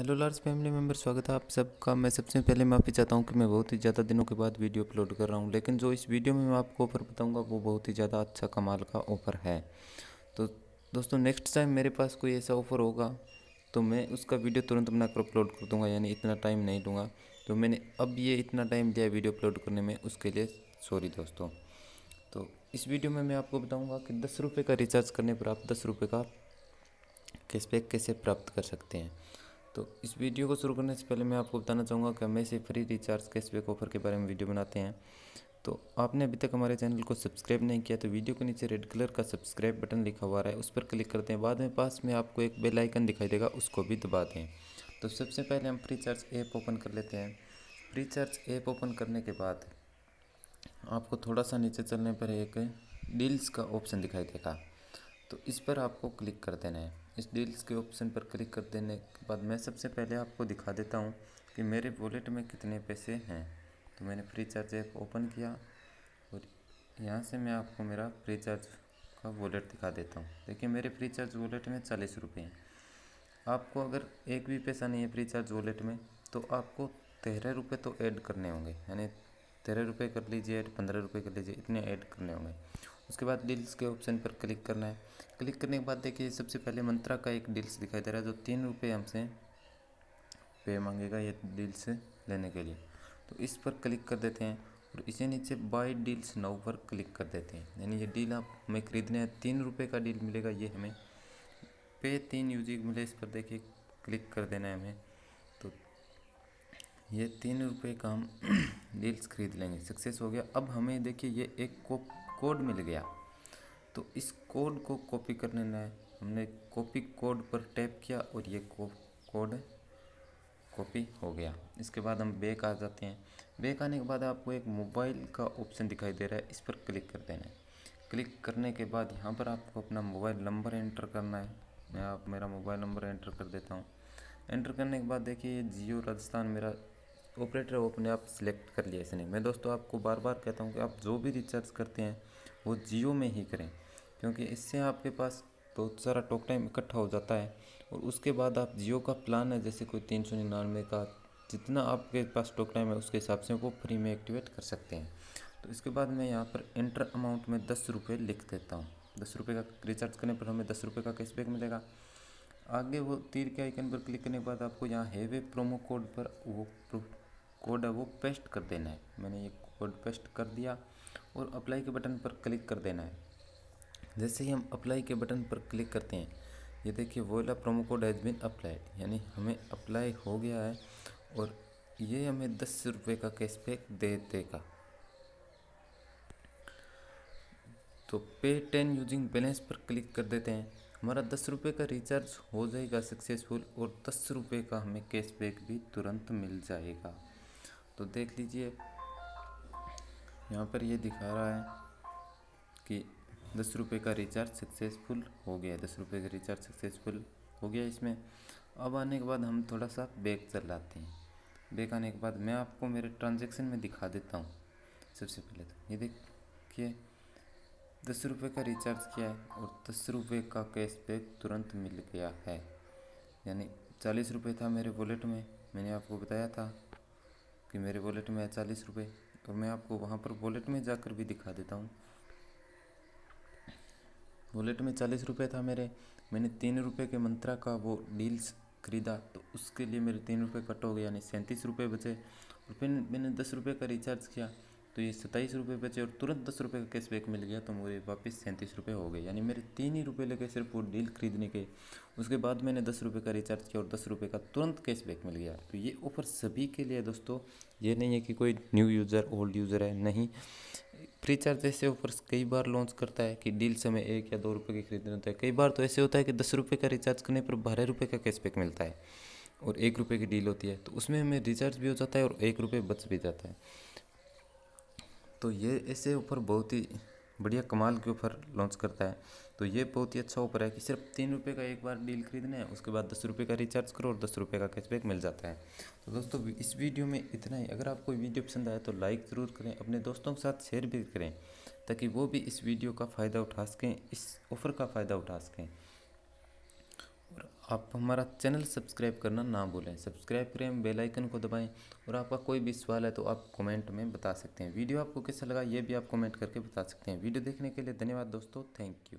Hello large family member स्वागत है आप सबका। मैं सबसे पहले माफ़ी चाहता हूँ कि मैं बहुत ही ज़्यादा दिनों के बाद वीडियो अपलोड कर रहा हूँ, लेकिन जो इस वीडियो में मैं आपको ऑफ़र बताऊँगा, वो बहुत ही ज़्यादा अच्छा कमाल का ऑफ़र है। तो दोस्तों, नेक्स्ट टाइम मेरे पास कोई ऐसा ऑफ़र होगा तो मैं उसका वीडियो तुरंत बनाकर अपलोड कर दूँगा, यानी इतना टाइम नहीं दूँगा तो मैंने अब ये इतना टाइम दिया वीडियो अपलोड करने में, उसके लिए सॉरी दोस्तों। तो इस वीडियो में मैं आपको बताऊँगा कि दस रुपये का रिचार्ज करने पर आप दस रुपये का कैशबैक कैसे प्राप्त कर सकते हैं। तो इस वीडियो को शुरू करने से पहले मैं आपको बताना चाहूँगा कि हम ऐसे फ्री रिचार्ज कैशबैक ऑफ़र के बारे में वीडियो बनाते हैं। तो आपने अभी तक हमारे चैनल को सब्सक्राइब नहीं किया तो वीडियो के नीचे रेड कलर का सब्सक्राइब बटन लिखा हुआ रहा है, उस पर क्लिक करते हैं। बाद में पास में आपको एक बेल आइकन दिखाई देगा, उसको भी दबा दें। तो सबसे पहले हम फ्री चार्ज ऐप ओपन कर लेते हैं। फ्री चार्ज ऐप ओपन करने के बाद आपको थोड़ा सा नीचे चलने पर एक डील्स का ऑप्शन दिखाई देगा। तो इस पर आपको क्लिक कर देना है। इस डील्स के ऑप्शन पर क्लिक कर देने के बाद मैं सबसे पहले आपको दिखा देता हूँ कि मेरे वॉलेट में कितने पैसे हैं। तो मैंने फ्री चार्ज ऐप ओपन किया और यहाँ से मैं आपको मेरा फ्री चार्ज का वॉलेट दिखा देता हूँ। देखिए, मेरे फ्री चार्ज वॉलेट में चालीस रुपये हैं। आपको अगर एक भी पैसा नहीं है फ्री चार्ज वॉलेट में तो आपको तेरह रुपये तो ऐड करने होंगे। यानी तेरह रुपये कर लीजिए ऐड पंद्रह रुपये कर लीजिए, इतने ऐड करने होंगे। उसके बाद डील्स के ऑप्शन पर क्लिक करना है। क्लिक करने के बाद देखिए, सबसे पहले मंत्रा का एक डील्स दिखाई दे रहा है, जो तीन रुपये हमसे पे मांगेगा ये डील्स लेने के लिए। तो इस पर क्लिक कर देते हैं और इसे नीचे बाई डील्स नाउ पर क्लिक कर देते हैं। यानी ये डील आप हमें खरीदने हैं, तीन रुपये का डील मिलेगा, ये हमें पे तीन यूजिक मिले इस पर देखिए क्लिक कर देना है हमें। तो ये तीन रुपये का हम डील्स खरीद लेंगे सक्सेस हो गया। अब हमें देखिए, ये एक कोड मिल गया। तो इस कोड को कॉपी करने है हमने कॉपी कोड पर टैप किया और ये कोड कॉपी हो गया। इसके बाद हम बैक आ जाते हैं। बैक आने के बाद आपको एक मोबाइल का ऑप्शन दिखाई दे रहा है। इस पर क्लिक कर देना है। क्लिक करने के बाद यहाँ पर आपको अपना मोबाइल नंबर एंटर करना है। मैं आप, मेरा मोबाइल नंबर एंटर कर देता हूँ। एंटर करने के बाद देखिए, जियो राजस्थान मेरा ऑपरेटर वो अपने आप सिलेक्ट कर लिया इसने। मैं दोस्तों आपको बार बार कहता हूँ कि आप जो भी रिचार्ज करते हैं, वो जियो में ही करें, क्योंकि इससे आपके पास बहुत सारा टॉक टाइम इकट्ठा हो जाता है और उसके बाद आप जियो का प्लान है, जैसे कोई तीन सौ निन्यानवे का, जितना आपके पास टॉक टाइम है, उसके हिसाब से वो फ्री में एक्टिवेट कर सकते हैं। तो इसके बाद मैं यहाँ पर इंटर अमाउंट में दस रुपये लिख देता हूँ। दस रुपये का रिचार्ज करने पर हमें दस रुपये का कैशबैक मिलेगा। आगे वो तीर के आइकन पर क्लिक करने के बाद आपको यहाँ हैवे प्रोमो कोड पर वो कोड है वो पेस्ट कर देना है। मैंने ये कोड पेस्ट कर दिया और अप्लाई के बटन पर क्लिक कर देना है। जैसे ही हम अप्लाई के बटन पर क्लिक करते हैं, ये देखिए voila promo code has been applied, यानी हमें अप्लाई हो गया है और ये हमें दस रुपये का कैशबैक दे देगा। तो पे टेन यूजिंग बैलेंस पर क्लिक कर देते हैं। हमारा दस रुपये का रिचार्ज हो जाएगा सक्सेसफुल और दस रुपये का हमें कैशबैक भी तुरंत मिल जाएगा। तो देख लीजिए। यहाँ पर ये दिखा रहा है कि दस रुपये का रिचार्ज सक्सेसफुल हो गया, दस रुपये का रिचार्ज सक्सेसफुल हो गया इसमें। अब आने के बाद हम थोड़ा सा बैग चलाते हैं। बैग आने के बाद मैं आपको मेरे ट्रांजेक्शन में दिखा देता हूँ। सबसे पहले तो ये देखिए, दस रुपये का रिचार्ज किया है और दस रुपये का कैशबैक तुरंत मिल गया है। यानी चालीस रुपये था मेरे वॉलेट में, मैंने आपको बताया था। कि मेरे वॉलेट में है चालीस रुपये तो मैं आपको वहाँ पर वॉलेट में जाकर भी दिखा देता हूँ। वॉलेट में चालीस रुपये था मेरे, मैंने तीन रुपये के मंत्रा का वो डील्स ख़रीदा तो उसके लिए मेरे तीन रुपये कट हो गए, यानी सैंतीस रुपये बचे, और फिर मैंने दस रुपये का रिचार्ज किया। तो ये सत्ताईस रुपये बचे और तुरंत दस रुपये का कैशबैक मिल गया तो मुझे वापस सैंतीस रुपये हो गए। यानी मेरे तीन ही रुपये लगे सिर्फ़ वो डील खरीदने के। उसके बाद मैंने दस रुपये का रिचार्ज किया और दस रुपये का तुरंत कैशबैक मिल गया। तो ये ऑफ़र सभी के लिए दोस्तों। ये नहीं है कि कोई न्यू यूज़र ओल्ड यूज़र है, नहीं। फ्री चार्ज ऐसे ऑफर्स कई बार लॉन्च करता है कि डील से में एक या दो रुपये के खरीदने होता है। कई बार तो ऐसे होता है कि दस रुपये का रिचार्ज करने पर बारह रुपये का कैशबैक मिलता है और एक रुपये की डील होती है। तो उसमें हमें रिचार्ज भी हो जाता है और एक रुपये बच भी जाता है। तो ये ऐसे ऑफ़र बहुत ही बढ़िया कमाल के ऑफ़र लॉन्च करता है। तो ये बहुत ही अच्छा ऑफ़र है कि सिर्फ़ तीन रुपये का एक बार डील खरीदना है, उसके बाद दस रुपये का रिचार्ज करो और दस रुपये का कैशबैक मिल जाता है। तो दोस्तों इस वीडियो में इतना ही। अगर आपको वीडियो पसंद आया तो लाइक ज़रूर करें, अपने दोस्तों के साथ शेयर भी करें, ताकि वो भी इस वीडियो का फ़ायदा उठा सकें, इस ऑफ़र का फ़ायदा उठा सकें। आप हमारा चैनल सब्सक्राइब करना ना भूलें। सब्सक्राइब करें, बेल आइकन को दबाएँ और आपका कोई भी सवाल है तो आप कमेंट में बता सकते हैं। वीडियो आपको कैसा लगा ये भी आप कमेंट करके बता सकते हैं। वीडियो देखने के लिए धन्यवाद दोस्तों। Thank you.